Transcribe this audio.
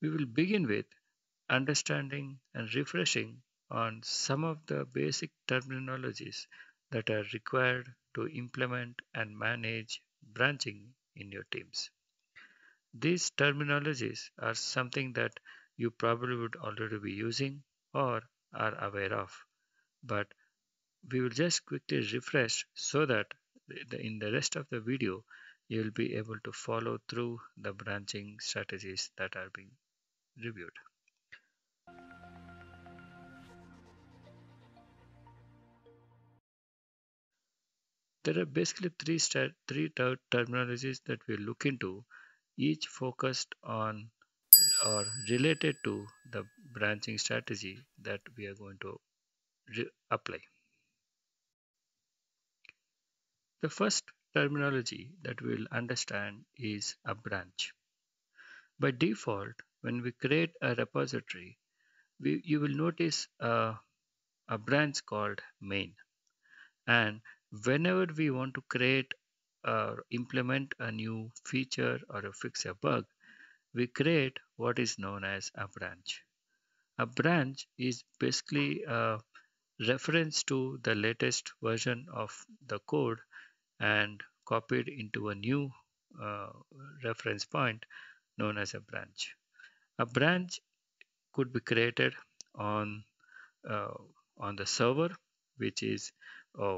We will begin with understanding and refreshing on some of the basic terminologies that are required to implement and manage branching in your teams. These terminologies are something that you probably would already be using or are aware of, but we will just quickly refresh so that in the rest of the video you will be able to follow through the branching strategies that are being reviewed. There are basically three, three ter terminologies that we look into, each focused on or related to the branching strategy that we are going to apply. The first terminology that we will understand is a branch. By default, when we create a repository, we, you will notice a, a branch called main. And whenever we want to create or implement a new feature or fix a bug, we create what is known as a branch. A branch is basically a reference to the latest version of the code and copied into a new uh, reference point known as a branch. A branch could be created on uh, on the server, which is uh,